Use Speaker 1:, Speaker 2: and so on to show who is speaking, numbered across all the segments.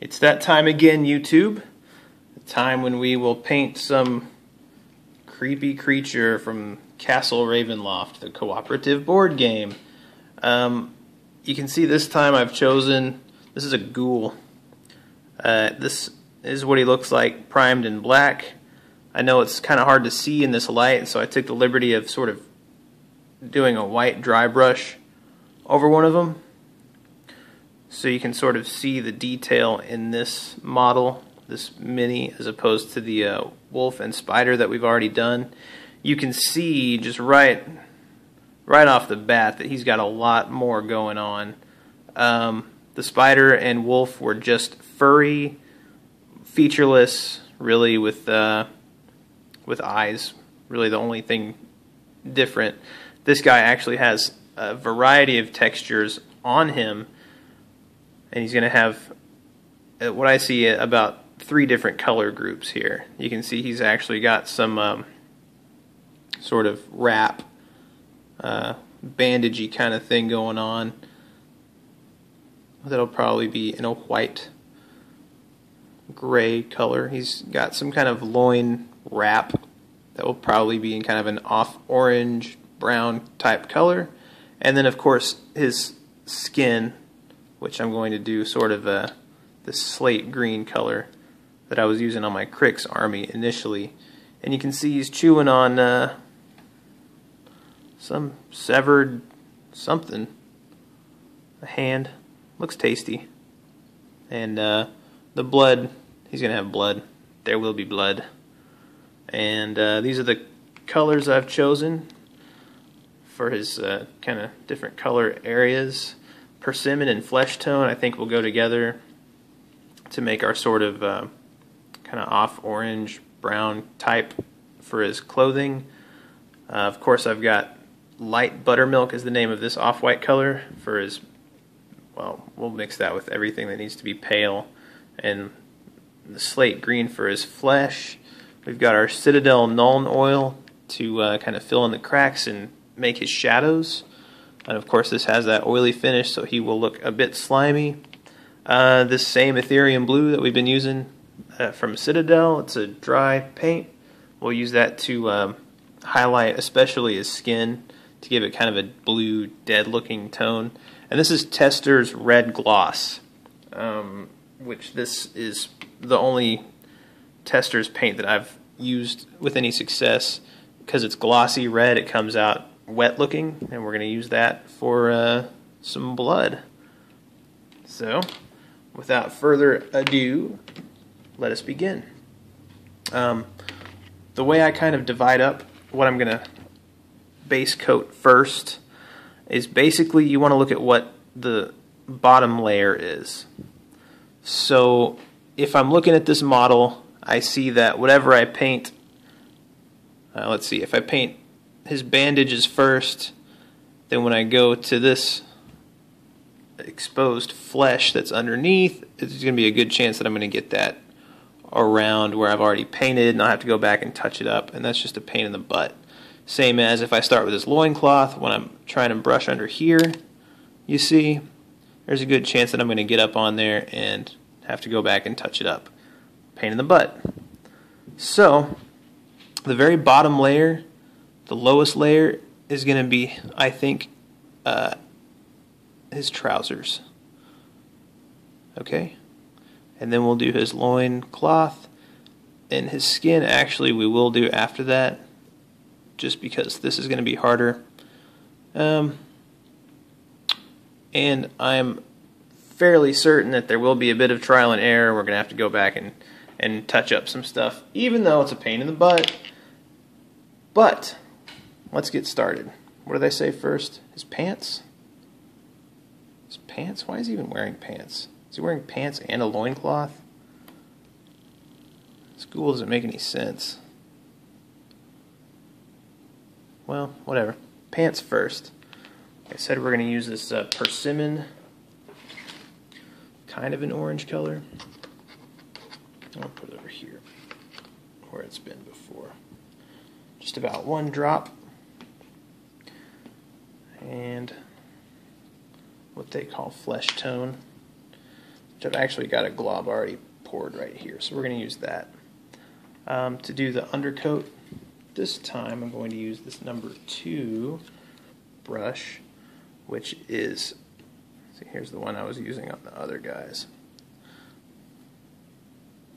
Speaker 1: It's that time again, YouTube. The time when we will paint some creepy creature from Castle Ravenloft, the cooperative board game. Um, you can see this time I've chosen, this is a ghoul. Uh, this is what he looks like primed in black. I know it's kind of hard to see in this light, so I took the liberty of sort of doing a white dry brush over one of them so you can sort of see the detail in this model, this mini, as opposed to the uh, wolf and spider that we've already done. You can see just right, right off the bat that he's got a lot more going on. Um, the spider and wolf were just furry, featureless, really with uh, with eyes. Really, the only thing different. This guy actually has a variety of textures on him and he's going to have uh, what I see uh, about three different color groups here. You can see he's actually got some um, sort of wrap, uh, bandagey kind of thing going on. That'll probably be in a white, gray color. He's got some kind of loin wrap that will probably be in kind of an off orange, brown type color. And then, of course, his skin which I'm going to do sort of a the slate green color that I was using on my Cryx army initially. And you can see he's chewing on uh, some severed something. A hand. Looks tasty. And uh, the blood, he's going to have blood. There will be blood. And uh, these are the colors I've chosen for his uh, kind of different color areas persimmon and flesh tone I think will go together to make our sort of uh, kind of off orange brown type for his clothing. Uh, of course I've got light buttermilk is the name of this off-white color for his well we'll mix that with everything that needs to be pale and the slate green for his flesh. We've got our Citadel Nuln oil to uh, kind of fill in the cracks and make his shadows. And of course this has that oily finish so he will look a bit slimy. Uh, this same Etherium blue that we've been using uh, from Citadel, it's a dry paint. We'll use that to um, highlight especially his skin to give it kind of a blue dead looking tone. And this is Testors Red Gloss, um, which this is the only Testors paint that I've used with any success because it's glossy red. It comes out wet looking, and we're going to use that for uh, some blood. So, without further ado, let us begin. Um, the way I kind of divide up what I'm going to base coat first is basically you want to look at what the bottom layer is. So if I'm looking at this model, I see that whatever I paint, uh, let's see, if I paint his bandages first. Then when I go to this exposed flesh that's underneath, it's going to be a good chance that I'm going to get that around where I've already painted and I'll have to go back and touch it up and that's just a pain in the butt. Same as if I start with this loincloth, when I'm trying to brush under here, you see, there's a good chance that I'm going to get up on there and have to go back and touch it up. Pain in the butt. So, the very bottom layer the lowest layer is going to be, I think, uh, his trousers. Okay? And then we'll do his loin cloth. And his skin, actually, we will do after that, just because this is going to be harder. Um, and I'm fairly certain that there will be a bit of trial and error. We're going to have to go back and, and touch up some stuff, even though it's a pain in the butt. But let's get started. What did I say first? His pants? His pants? Why is he even wearing pants? Is he wearing pants and a loincloth? School doesn't make any sense. Well, whatever. Pants first. Like I said we're going to use this uh, persimmon, kind of an orange color. I'll put it over here, where it's been before. Just about one drop and what they call flesh tone. which I've actually got a glob already poured right here, so we're going to use that. Um, to do the undercoat, this time I'm going to use this number two brush, which is, see here's the one I was using on the other guys.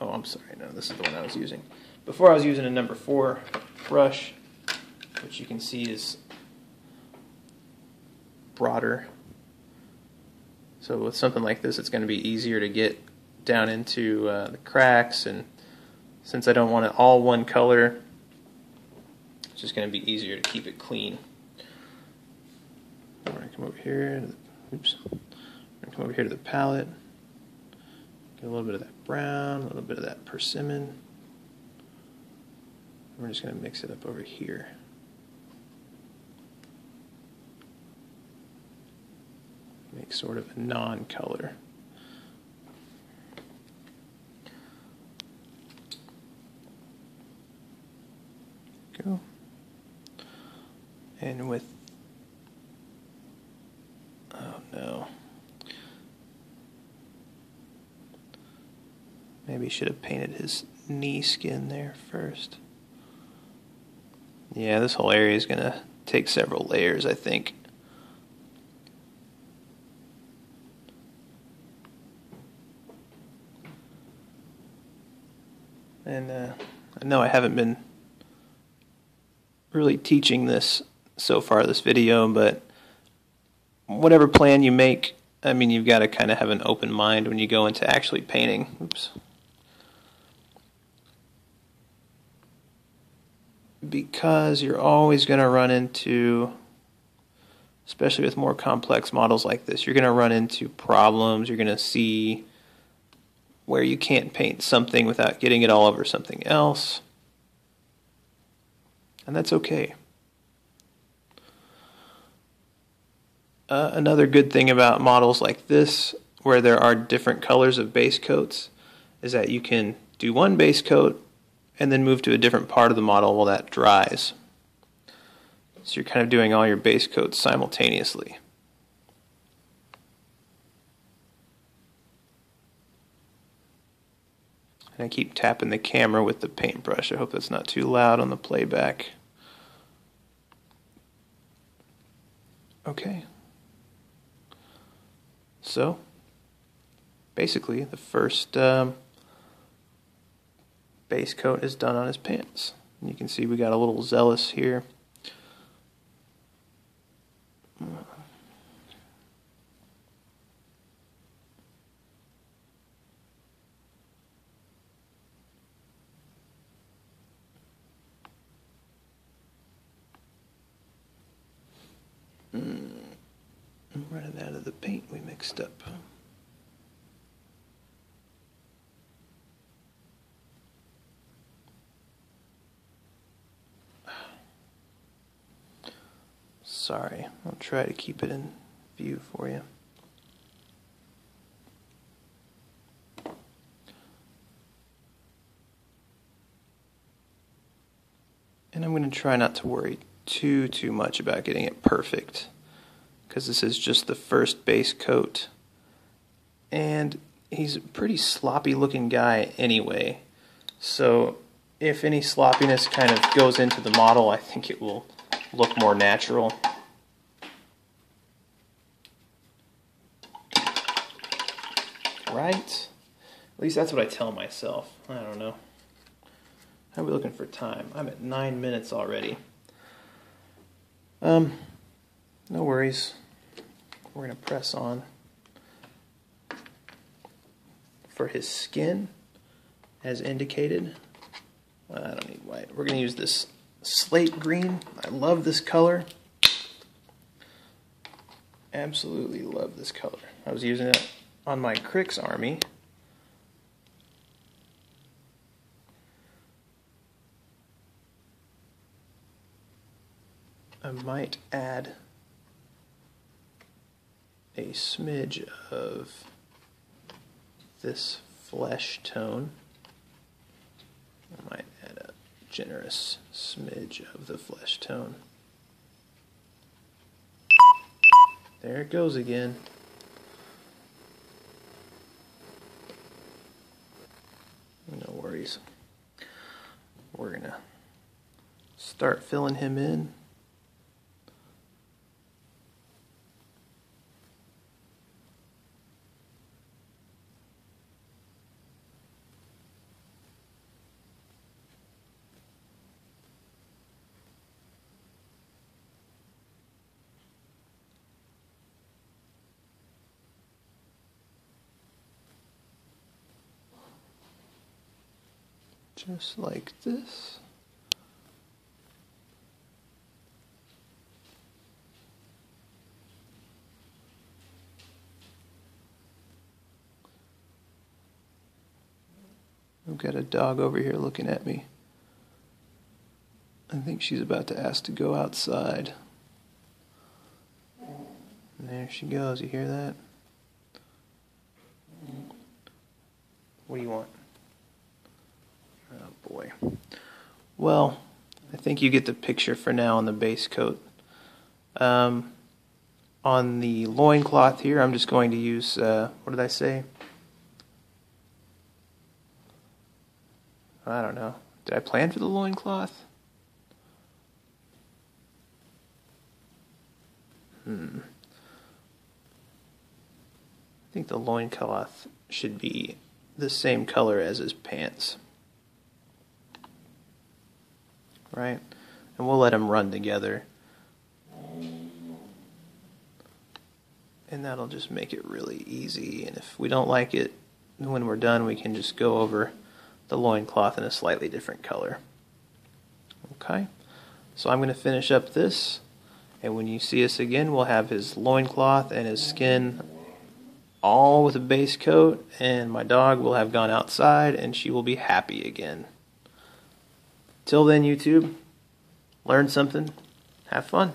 Speaker 1: Oh, I'm sorry, no, this is the one I was using. Before I was using a number four brush, which you can see is broader. So with something like this, it's going to be easier to get down into uh, the cracks, and since I don't want it all one color, it's just going to be easier to keep it clean. I'm going to come over here. Oops. I'm going to come over here to the palette. Get a little bit of that brown, a little bit of that persimmon. We're just going to mix it up over here. Make sort of a non-color. Go. And with oh no. Maybe should have painted his knee skin there first. Yeah, this whole area is going to take several layers, I think. And uh, I know I haven't been really teaching this so far, this video, but whatever plan you make, I mean, you've got to kind of have an open mind when you go into actually painting. Oops. Because you're always going to run into, especially with more complex models like this, you're going to run into problems. You're going to see where you can't paint something without getting it all over something else. And that's okay. Uh, another good thing about models like this, where there are different colors of base coats, is that you can do one base coat and then move to a different part of the model while that dries. So you're kind of doing all your base coats simultaneously. And I keep tapping the camera with the paintbrush. I hope that's not too loud on the playback. Okay. So, basically, the first um, base coat is done on his pants. And you can see we got a little zealous here. Mm, I'm running out of the paint we mixed up. Sorry, I'll try to keep it in view for you. And I'm going to try not to worry too, too much about getting it perfect because this is just the first base coat. And he's a pretty sloppy looking guy anyway. So if any sloppiness kind of goes into the model, I think it will look more natural. Right? At least that's what I tell myself. I don't know. How are we looking for time? I'm at nine minutes already. Um, no worries. We're going to press on. For his skin, as indicated, I don't need white. We're going to use this slate green. I love this color. Absolutely love this color. I was using it on my Cryx army. I might add smidge of this flesh tone. I might add a generous smidge of the flesh tone. There it goes again. No worries. We're going to start filling him in. Just like this. I've got a dog over here looking at me. I think she's about to ask to go outside. There she goes. You hear that? What do you want? Well, I think you get the picture for now on the base coat. Um, on the loincloth here, I'm just going to use, uh, what did I say? I don't know. Did I plan for the loincloth? Hmm. I think the loincloth should be the same color as his pants. Right? And we'll let them run together. And that'll just make it really easy. And if we don't like it when we're done, we can just go over the loincloth in a slightly different color. Okay? So I'm going to finish up this. And when you see us again, we'll have his loincloth and his skin all with a base coat, and my dog will have gone outside and she will be happy again. Till then, YouTube, learn something, have fun.